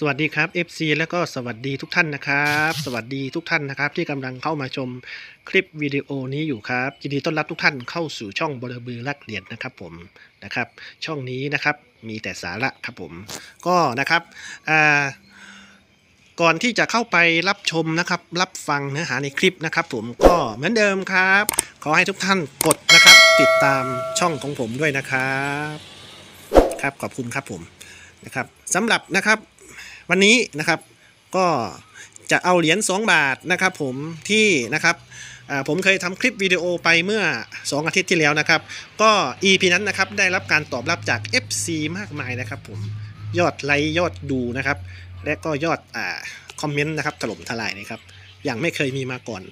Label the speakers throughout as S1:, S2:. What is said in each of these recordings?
S1: สวัสดีครับ FC แล้วก็สวัสดีทุกท่านนะครับ สวัสดีทุกท่านนะครับ ที่กำลังเข้ามาชมคลิปวิดีโอนี้อยู่ครับยินดีต้อนรับทุกท่านเข้าสู่ช่องบลบือลักเหรียญนะครับผมนะครับ ช่องนี้นะครับมีแต่สาระครับผมก็นะครับก่อนที่จะเข้าไปรับชมนะครับ รับฟังเนื้อหาในคลิปนะครับผมก็เหมือนเดิมครับ ขอให้ทุกท่านกดนะครับ ติดตามช่องของผมด้วยนะครับ ครับขอบคุณครับผมนะครับสำหรับนะครับ วันนี้นะครับก็จะเอาเหรียญ2บาทนะครับผมที่นะครับผมเคยทำคลิปวิดีโอไปเมื่อ 2 อาทิตย์ที่แล้วนะครับ ก็ EP นั้นนะครับได้รับการตอบรับจาก FC มากมายนะครับผมยอดไลค์ยอดดูนะครับ และก็ยอดอ่าคอมเมนต์นะครับถล่มทลายนะครับอย่างไม่เคยมีมาก่อน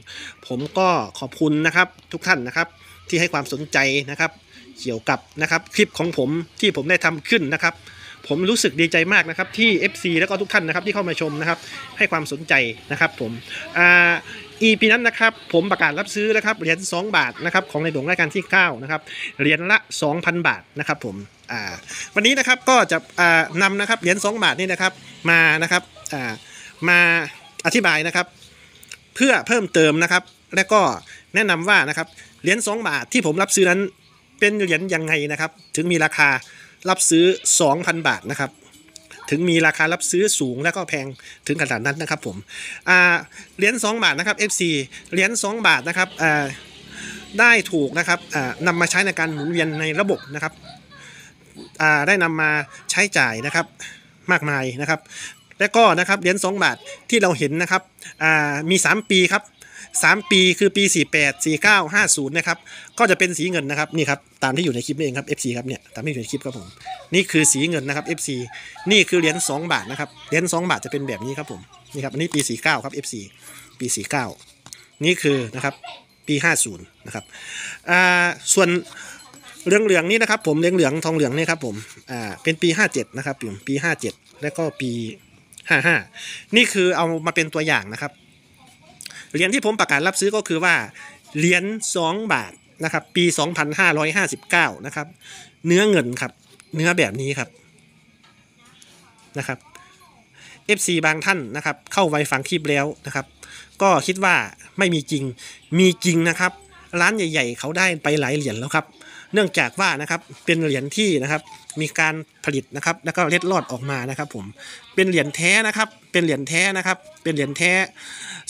S1: ผมก็ขอบคุณนะครับทุกท่านนะครับที่ให้ความสนใจนะครับ เกี่ยวกับนะครับคลิปของผมที่ผมได้ทำขึ้นนะครับ ผมรู้สึกดีใจมากนะครับที่ FC แล้วก็ทุกท่านนะครับที่เข้ามาชมนะครับให้ความสนใจนะครับผมอ่า EP นั้นนะครับผมประกาศรับซื้อนะครับเหรียญ2บาทนะครับของในหลวงรัชกาลที่9นะครับเหรียญละ 2,000 บาทนะครับผมอ่าวันนี้นะครับก็จะอ่านำนะครับเหรียญ2บาทนี่นะครับมานะครับอ่ามาอธิบายนะครับ เพื่อเพิ่มเติมนะครับ และก็แนะนำว่านะครับเหรียญ2บาทที่ผมรับซื้อนั้นเป็นเหรียญยังไงนะครับ ถึงมีราคา รับซื้อ 2,000 บาทนะครับ ถึงมีราคารับซื้อสูงและก็แพงถึงขนาดนั้นนะครับผมเหรียญ2บาทนะครับ FC เหรียญ2บาทนะครับได้ถูกนะครับนำมาใช้ในการหมุนเวียนในระบบนะครับได้นำมาใช้จ่ายนะครับมากมายนะครับ และก็นะครับเหรียญ2บาทที่เราเห็นนะครับอ่ามี 3 ปีครับ 3 ปีคือปี 48 49 50 นะครับ ก็จะเป็นสีเงินนะครับนี่ครับตามที่อยู่ในคลิปนี่เองครับ FC ครับเนี่ยตามที่อยู่ในคลิปครับผมนี่คือสีเงินนะครับ FC นี่คือเหรียญ2บาทนะครับเหรียญ2บาทจะเป็นแบบนี้ครับผมนี่ครับอันนี้ปี 49 ครับ FC ปี 49 นี่คือนะครับปี 50 นะครับอ่าส่วนเหลืองเหลืองนี่นะครับผมเหลืองเหลืองทองเหลืองนี่ครับผมอ่าเป็นปี 57 นะครับผมปี 57 แล้วก็ปี 55 นี่คือเอามาเป็นตัวอย่างนะครับ เหรียญที่ผมประกาศรับซื้อก็คือว่าเหรียญ2บาทนะครับปี 2559นะครับเนื้อเงินครับ เนื้อแบบนี้ครับนะครับ FC บางท่านนะครับเข้าไวฟังคลิปแล้วนะครับ ก็คิดว่าไม่มีจริงมีจริงนะครับ ร้านใหญ่ ๆ เขาได้ไปหลายเหรียญแล้วครับ เนื่องจากว่านะครับเป็นเหรียญที่นะครับมีการผลิตนะครับแล้วก็เล็ดลอดออกมานะครับ ผมเป็นเหรียญแท้นะครับ เป็นเหรียญแท้นะครับ เป็นเหรียญแท้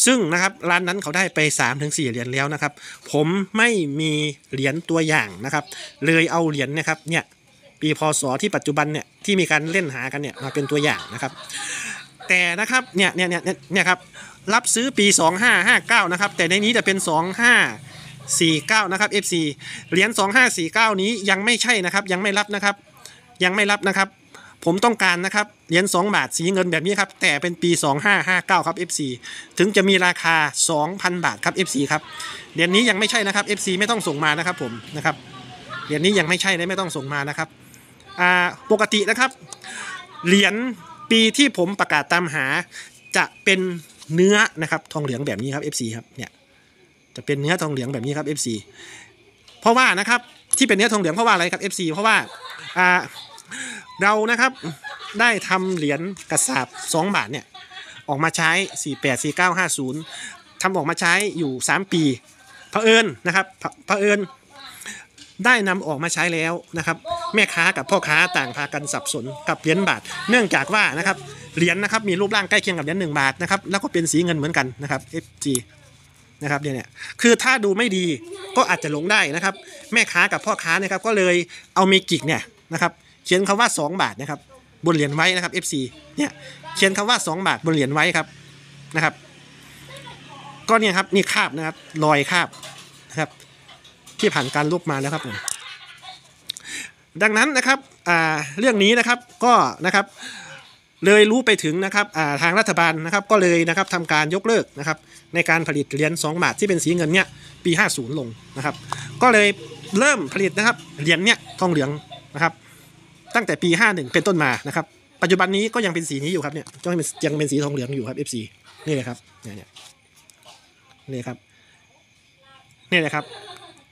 S1: ซึ่งนะครับร้านนั้นเขาได้ไป3-4ถึงเหรียญแล้วนะครับ ผมไม่มีเหรียญตัวอย่างนะครับ เลยเอาเหรียญนะครับเนี่ยปีพศที่ปัจจุบันเนี่ยที่มีการเล่นหากันเนี่ยมาเป็นตัวอย่างนะครับ แต่นะครับเนี่ยเนี่ยเนี่ยเนี่ยครับรับซื้อปี 2559นะครับแต่ในนี้จะเป็น 49นะครับ FC เหรียญ2549 นี้ยังไม่ใช่นะครับ ยังไม่รับนะครับ ยังไม่รับนะครับ ผมต้องการนะครับเหรียญ2บาทสีเงินแบบนี้ครับ แต่เป็นปี 2559 ครับ FC ถึงจะมีราคา 2,000 บาทครับ FC ครับเหรียญนี้ยังไม่ใช่นะครับ FC ไม่ต้องส่งมานะครับผมนะครับเหรียญนี้ยังไม่ใช่เลยไม่ต้องส่งมานะครับอ่าปกตินะครับเหรียญปีที่ผมประกาศตามหาจะเป็นเนื้อนะครับ ทองเหลืองแบบนี้ครับ FC ครับเนี่ย จะเป็นเนื้อทองเหลืองแบบนี้ครับ FC เพราะว่านะครับที่เป็นเนื้อทองเหลืองเพราะว่าอะไรครับ FC เพราะว่าอ่าเรานะครับได้ทำเหรียญกระสาบ2บาทเนี่ยออกมาใช้ 48 49 50ทำออกมาใช้อยู่ 3 ปีเผอิญนะครับเผอิญได้นำออกมาใช้แล้วนะครับ แม่ค้ากับพ่อค้าต่างพากันสับสนกับเหรียญบาท เนื่องจากว่านะครับเหรียญนะครับมีรูปร่างใกล้เคียงกับเหรียญหนึ่งบาทนะครับแล้วก็เป็นสีเงินเหมือนกันนะครับ FG นะครับเนี่ยเนี่ยคือถ้าดูไม่ดีก็อาจจะหลงได้นะครับ แม่ค้ากับพ่อค้านะครับก็เลยเอาเมกิกเนี่ยนะครับเขียนคำว่า 2 บาทนะครับบนเหรียญไว้นะครับ FC เนี่ยเขียนคำว่า 2 บาทบนเหรียญไว้ครับนะครับ ก็เนี่ยครับนี่คาบนะครับรอยคาบนะครับ ที่ผ่านการลบมาแล้วครับผมดังนั้นนะครับเรื่องนี้นะครับก็นะครับ เลยรู้ไปถึงนะครับอ่าทางรัฐบาลนะครับก็เลยนะครับทำการยกเลิกนะครับในการผลิตเหรียญ2บาทที่เป็นสีเงินเนี่ยปี 50 ลงนะครับก็เลยเริ่มผลิตนะครับเหรียญเนี่ยทองเหลืองนะครับตั้งแต่ปี 51 เป็นต้นมานะครับปัจจุบันนี้ก็ยังเป็นสีนี้อยู่ครับเนี่ยยังเป็นยังเป็นสีทองเหลืองอยู่ครับ FC นี่เลยครับเนี่ยเนี่ยนี่ครับนี่เลยครับ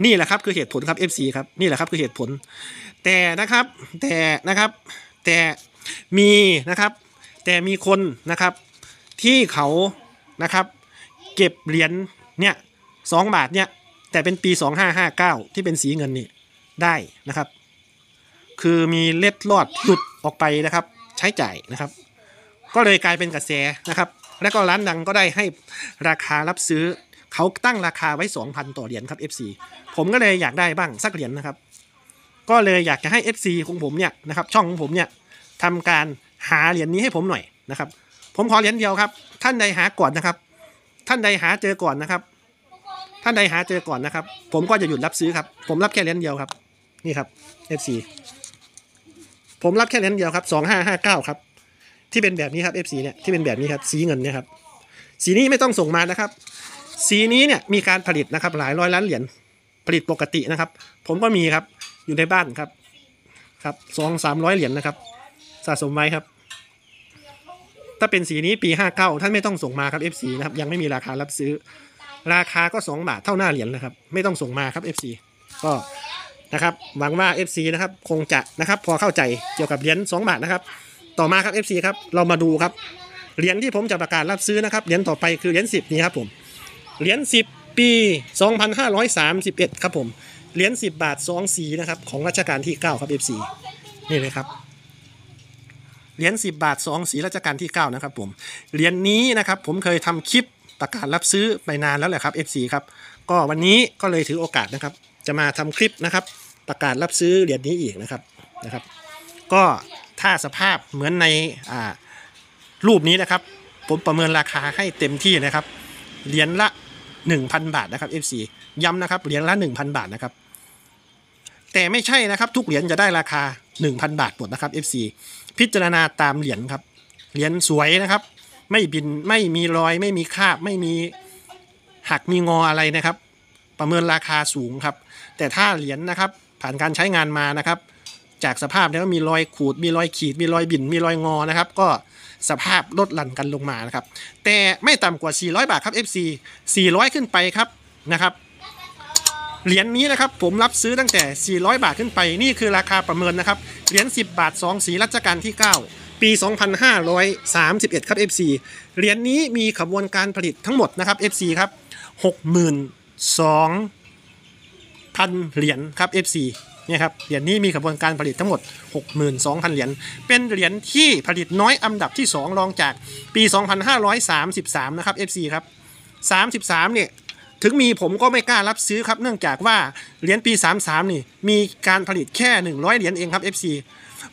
S1: นี่แหละครับคือเหตุผลครับ FC ครับนี่แหละครับคือเหตุผล แต่นะครับแต่นะครับแต่มีนะครับ แต่มีคนนะครับที่เขานะครับ เก็บเหรียญเนี่ยสองบาทเนี่ยแต่เป็นปี 2559 ที่เป็นสีเงินนี่ได้นะครับ คือมีเล็ดลอดหลุดออกไปนะครับ ใช้จ่ายนะครับ ก็เลยกลายเป็นกระแสนะครับ แล้วก็ร้านดังก็ได้ให้ราคารับซื้อเขาตั้งราคาไว้ 2,000 ต่อเหรียญครับ FC ผมก็เลยอยากได้บ้างสักเหรียญนะครับ ก็เลยอยากจะให้ FC ของผมเนี่ยนะครับช่องของผมเนี่ยทำการ หาเหรียญนี้ให้ผมหน่อยนะครับ ผมขอเหรียญเดียวครับ ท่านใดหาก่อนนะครับ ท่านใดหาเจอก่อนนะครับ ท่านใดหาเจอก่อนนะครับ ผมก็จะหยุดรับซื้อครับ ผมรับแค่เหรียญเดียวครับ นี่ครับ FC ผมรับแค่เหรียญเดียวครับ2559ครับ ที่เป็นแบบนี้ครับ FC เนี่ยที่เป็นแบบนี้ครับสีเงินเนี่ยครับสีนี้ไม่ต้องส่งมานะครับ สีนี้เนี่ยมีการผลิตนะครับ หลายร้อยล้านเหรียญผลิตปกตินะครับ ผมก็มีครับอยู่ในบ้านครับครับสองสามร้อยเหรียญนะครับ สะสมไว้ครับ ถ้าเป็นสีนี้ปี 59 ท่านไม่ต้องส่งมาครับ FC นะครับยังไม่มีราคารับซื้อ ราคาก็ 2 บาทเท่าหน้าเหรียญนะครับ ไม่ต้องส่งมาครับ FC ก็นะครับหวังว่า FC นะครับคงจะนะครับพอเข้าใจเกี่ยวกับเหรียญ2บาทนะครับ ต่อมาครับ FC ครับเรามาดูครับเหรียญที่ผมจะประกาศรับซื้อนะครับเหรียญต่อไปคือเหรียญ10 นี้ครับผมเหรียญ10 ปี 2531 ครับผมเหรียญ10 บาทซองสีนะครับของรัชกาลที่ 9 ครับ FC นี่เลยครับ เหรียญ10 บาทซองสีรัชกาลที่ 9 นะครับผมเหรียญนี้นะครับผมเคยทำคลิปประกาศรับซื้อไปนานแล้วแหละครับ FC ครับก็วันนี้ก็เลยถือโอกาสนะครับ จะมาทำคลิปนะครับ ประกาศรับซื้อเหรียญนี้อีกนะครับนะครับ ก็ถ้าสภาพเหมือนในอ่ารูปนี้นะครับ ผมประเมินราคาให้เต็มที่นะครับเหรียญละ 1,000 บาทนะครับ FC ย้ำนะครับเหรียญละ 1,000 บาทนะครับ แต่ไม่ใช่นะครับ ทุกเหรียญจะได้ราคา 1,000 บาทหมดนะครับ FC พิจารณาตามเหรียญครับ เหรียญสวยนะครับ ไม่บินไม่มีรอยไม่มีคราบ ไม่มีหักมีงออะไรนะครับ ประเมินราคาสูงครับ แต่ถ้าเหรียญนะครับ ผ่านการใช้งานมานะครับ จากสภาพแล้วมีรอยขูด มีรอยขีด มีรอยบินมีรอยงอนะครับ ก็สภาพลดหลั่นกันลงมานะครับ แต่ไม่ต่ำกว่า 400 บาทครับ FC 400 ขึ้นไปครับนะครับ เหรียญนี้นะครับผมรับซื้อตั้งแต่ 400 บาทขึ้นไป นี่คือราคาประเมินนะครับ เหรียญ 10 บาท 2 สีรัชกาลที่ 9 ปี 2531 ครับ FC เหรียญนี้มีขบวนการผลิตทั้งหมดนะครับ FC ครับ 62,000 เหรียญครับ FC เนี่ยครับ เหรียญนี้มีขบวนการผลิตทั้งหมด 62,000 เหรียญ เป็นเหรียญที่ผลิตน้อยอันดับที่ 2 รองจากปี 2533 นะครับ FC ครับ 33 เนี่ย ถึงมีผมก็ไม่กล้ารับซื้อครับ เนื่องจากว่าเหรียญปี 33 นี่ มีการผลิตแค่ 100 เหรียญเองครับ FC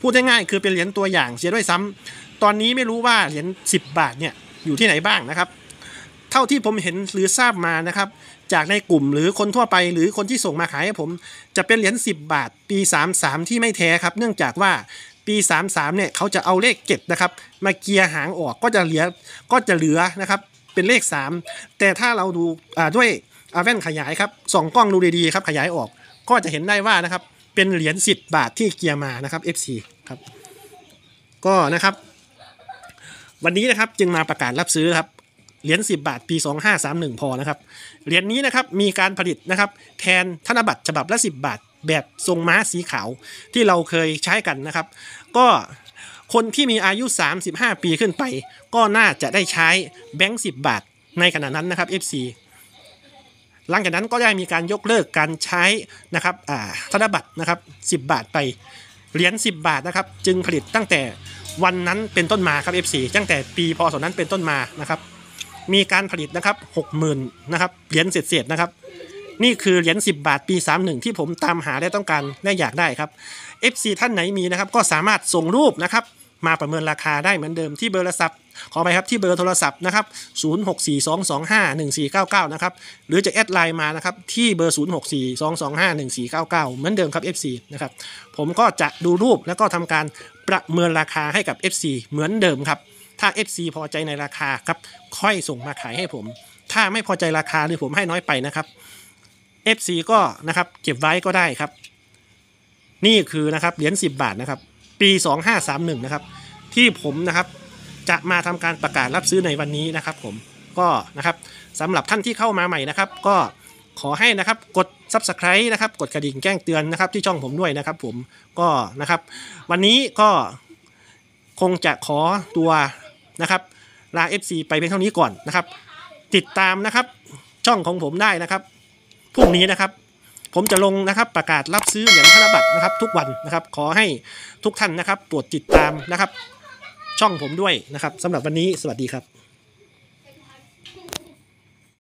S1: พูดง่ายๆคือเป็นเหรียญตัวอย่างเสียด้วยซ้ำตอนนี้ไม่รู้ว่าเหรียญ10 บาทเนี่ยอยู่ที่ไหนบ้างนะครับ เท่าที่ผมเห็นหรือทราบมานะครับ จากในกลุ่มหรือคนทั่วไปหรือคนที่ส่งมาขายให้ผม จะเป็นเหรียญ10 บาท ปี 33 ที่ไม่แท้ครับ เนื่องจากว่าปี 33 เนี่ยเขาจะเอาเลขเก็ดนะครับ มาเกียร์หางออกก็จะเหลือก็จะเหลือนะครับ เป็นเลข 3 แต่ถ้าเราดูด้วยอาแว่นขยายครับสองกล้องดูดีๆครับขยายออกก็จะเห็นได้ว่านะครับเป็นเหรียญ10 บาทที่เกียร์มานะครับ FC ครับก็นะครับ วันนี้นะครับจึงมาประกาศรับซื้อครับเหรียญ10 บาทปี 2531 พอนะครับเหรียญนี้นะครับมีการผลิตนะครับแทนธนบัตรฉบับละ 10 บาท แบบทรงม้าสีขาวที่เราเคยใช้กันนะครับ ก็ คนที่มีอายุ 35 ปีขึ้นไป ก็น่าจะได้ใช้แบงค์10 บาทในขณะนั้นนะครับ FC หลังจากนั้นก็ได้มีการยกเลิกการใช้นะครับอ่าธนบัตรนะครับ 10 บาทไปเหรียญ10 บาทนะครับ จึงผลิตตั้งแต่วันนั้นเป็นต้นมาครับ F4 ตั้งแต่ปีพศนั้นเป็นต้นมานะครับ มีการผลิตนะครับ 60,000นะครับเหรียญเศษๆนะครับ นี่คือเหรียญ10 บาทปี 31 ที่ผมตามหาและต้องการและอยากได้ครับ FC ท่านไหนมีนะครับก็สามารถส่งรูปนะครับ มาประเมินราคาได้เหมือนเดิมที่เบอร์โทรศัพท์ขอไปครับที่เบอร์โทรศัพท์นะครับ 0642251499 นะครับ หรือจะแอดไลน์มานะครับ ที่เบอร์ 0642251499 เหมือนเดิมครับ FC นะครับ ผมก็จะดูรูปแล้วก็ทำการประเมินราคาให้กับ FC เหมือนเดิมครับ ถ้า FC พอใจในราคาครับ ค่อยส่งมาขายให้ผม ถ้าไม่พอใจราคาหรือผมให้น้อยไปนะครับ FC ก็นะครับเก็บไว้ก็ได้ครับ นี่คือนะครับเหรียญ10 บาทนะครับ ปี 2531 นะครับ ที่ผมนะครับจะมาทำการประกาศรับซื้อในวันนี้นะครับ ผมก็นะครับสำหรับท่านที่เข้ามาใหม่นะครับ ก็ขอให้นะครับกด Subscribe นะครับกดกระดิ่งแจ้งเตือนนะครับ ที่ช่องผมด้วยนะครับ ผมก็นะครับ วันนี้ก็คงจะขอตัวนะครับลา FC ไปเพียงเท่านี้ก่อนนะครับ ติดตามนะครับ ช่องของผมได้นะครับพรุ่งนี้นะครับ ผมจะลงนะครับประกาศรับซื้อเหรียญธนบัตรนะครับ ทุกวันนะครับ ขอให้ทุกท่านนะครับโปรดติดตามนะครับ ช่องผมด้วยนะครับสำหรับวันนี้สวัสดีครับ